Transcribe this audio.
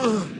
Ugh.